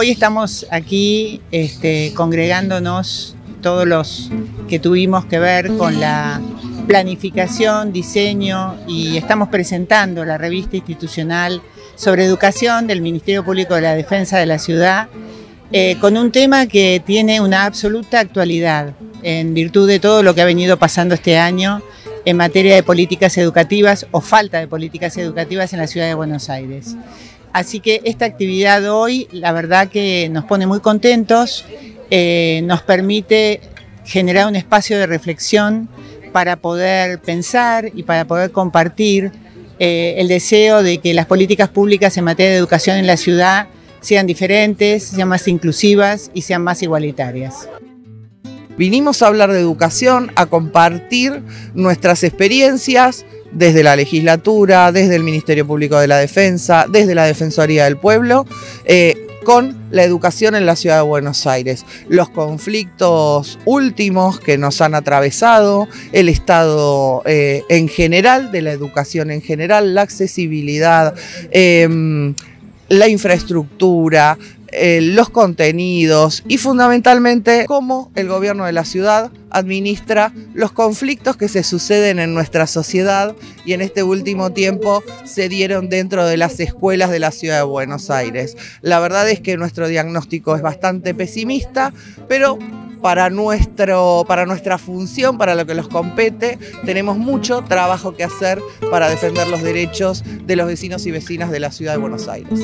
Hoy estamos aquí este, congregándonos todos los que tuvimos que ver con la planificación, diseño y estamos presentando la revista institucional sobre educación del Ministerio Público de la Defensa de la Ciudad eh, con un tema que tiene una absoluta actualidad en virtud de todo lo que ha venido pasando este año en materia de políticas educativas o falta de políticas educativas en la ciudad de Buenos Aires. Así que esta actividad hoy, la verdad que nos pone muy contentos, eh, nos permite generar un espacio de reflexión para poder pensar y para poder compartir eh, el deseo de que las políticas públicas en materia de educación en la ciudad sean diferentes, sean más inclusivas y sean más igualitarias. Vinimos a hablar de educación, a compartir nuestras experiencias desde la legislatura, desde el Ministerio Público de la Defensa, desde la Defensoría del Pueblo. Eh, con la educación en la ciudad de Buenos Aires, los conflictos últimos que nos han atravesado, el estado eh, en general de la educación en general, la accesibilidad, em, la infraestructura, eh, los contenidos y fundamentalmente cómo el gobierno de la ciudad administra los conflictos que se suceden en nuestra sociedad y en este último tiempo se dieron dentro de las escuelas de la ciudad de Buenos Aires. La verdad es que nuestro diagnóstico es bastante pesimista, pero para, nuestro, para nuestra función, para lo que nos compete, tenemos mucho trabajo que hacer para defender los derechos de los vecinos y vecinas de la ciudad de Buenos Aires.